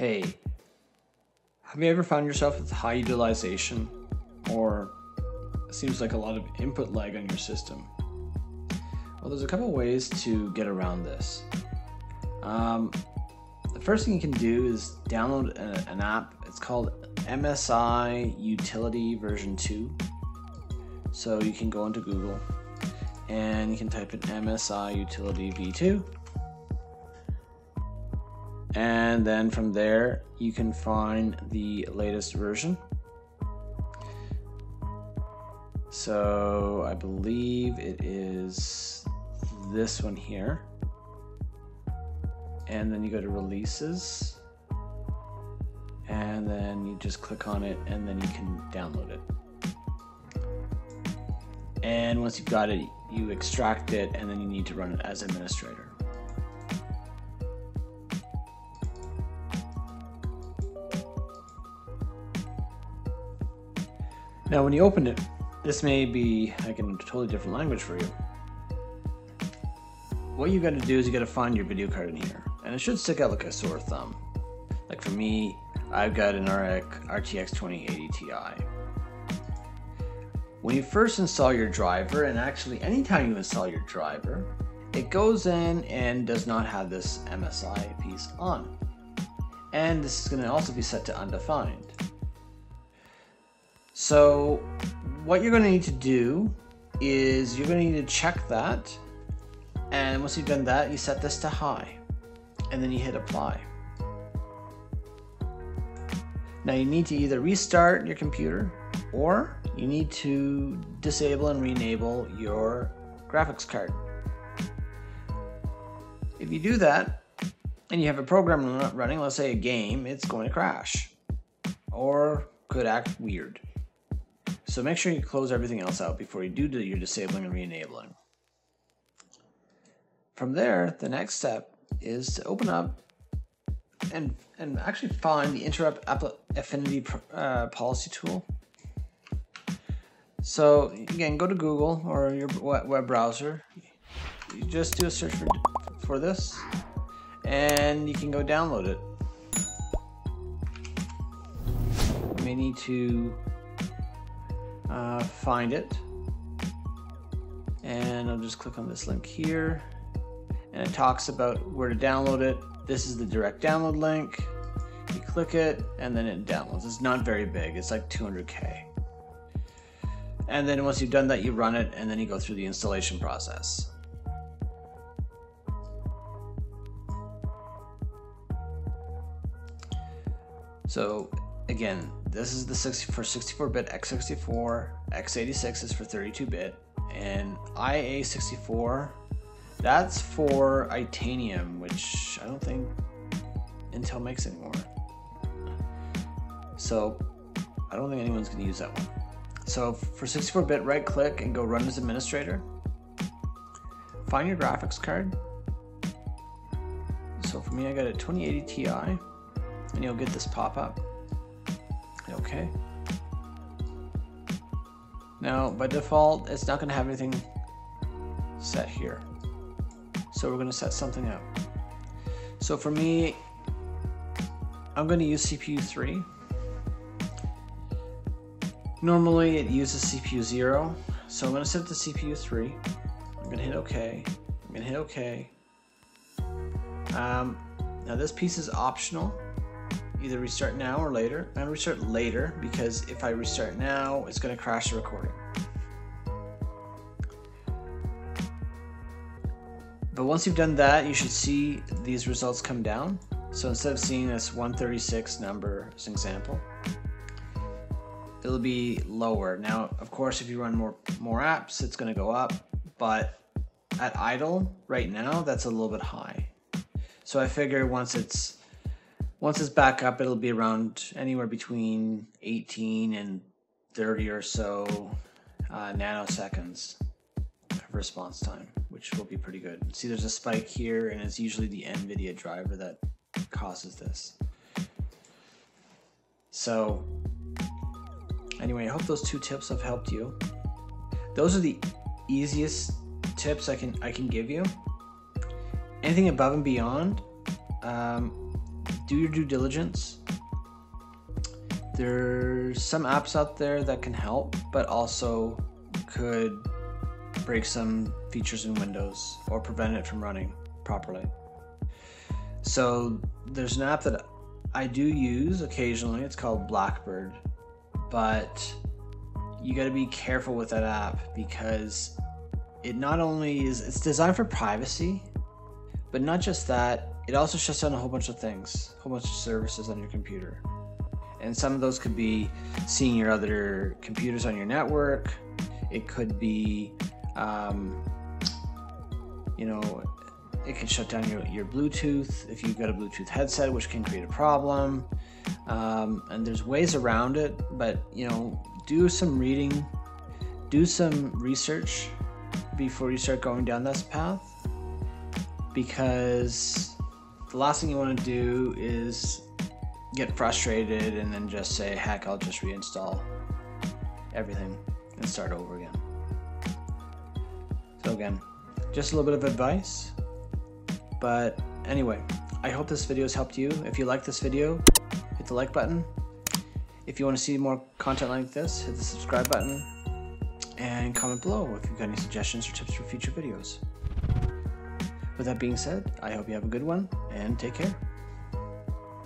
Hey, have you ever found yourself with high utilization or seems like a lot of input lag on your system? Well, there's a couple ways to get around this. Um, the first thing you can do is download a, an app. It's called MSI Utility version 2. So you can go into Google and you can type in MSI Utility V2 and then from there you can find the latest version. So I believe it is this one here. And then you go to releases. And then you just click on it and then you can download it. And once you've got it you extract it and then you need to run it as administrator Now, when you open it, this may be like in a totally different language for you. What you got to do is you got to find your video card in here, and it should stick out like a sore thumb. Like for me, I've got an RTX 2080 Ti. When you first install your driver, and actually anytime you install your driver, it goes in and does not have this MSI piece on. And this is going to also be set to undefined. So what you're going to need to do is you're going to need to check that. And once you've done that, you set this to high and then you hit apply. Now you need to either restart your computer or you need to disable and re-enable your graphics card. If you do that and you have a program running, let's say a game, it's going to crash or could act weird. So make sure you close everything else out before you do your disabling and re-enabling. From there, the next step is to open up and, and actually find the interrupt affinity uh, policy tool. So again, go to Google or your web browser. You just do a search for, for this and you can go download it. You may need to uh, find it. And I'll just click on this link here. And it talks about where to download it. This is the direct download link. You click it and then it downloads. It's not very big, it's like 200K. And then once you've done that, you run it and then you go through the installation process. So again, this is the 60 for 64-bit x64, x86 is for 32-bit, and IA64, that's for Itanium, which I don't think Intel makes anymore. So I don't think anyone's gonna use that one. So for 64-bit, right click and go run as administrator. Find your graphics card. So for me, I got a 2080 Ti, and you'll get this pop-up. Okay. Now, by default, it's not going to have anything set here. So we're going to set something up. So for me, I'm going to use CPU 3. Normally it uses CPU 0, so I'm going to set the CPU 3. I'm going to hit OK. I'm going to hit OK. Um, now this piece is optional either restart now or later. I'm gonna restart later because if I restart now, it's gonna crash the recording. But once you've done that, you should see these results come down. So instead of seeing this 136 number as an example, it'll be lower. Now, of course, if you run more, more apps, it's gonna go up, but at idle right now, that's a little bit high. So I figure once it's once it's back up, it'll be around anywhere between 18 and 30 or so uh, nanoseconds of response time, which will be pretty good. See, there's a spike here, and it's usually the NVIDIA driver that causes this. So, anyway, I hope those two tips have helped you. Those are the easiest tips I can I can give you. Anything above and beyond, um, do your due diligence. There's some apps out there that can help, but also could break some features in Windows or prevent it from running properly. So there's an app that I do use occasionally. It's called Blackbird, but you got to be careful with that app because it not only is it's designed for privacy, but not just that, it also shuts down a whole bunch of things, a whole bunch of services on your computer. And some of those could be seeing your other computers on your network. It could be, um, you know, it can shut down your, your Bluetooth if you've got a Bluetooth headset, which can create a problem. Um, and there's ways around it, but you know, do some reading, do some research before you start going down this path because the last thing you want to do is get frustrated and then just say, heck, I'll just reinstall everything and start over again. So, again, just a little bit of advice. But anyway, I hope this video has helped you. If you like this video, hit the like button. If you want to see more content like this, hit the subscribe button and comment below if you've got any suggestions or tips for future videos. With that being said, I hope you have a good one and take care.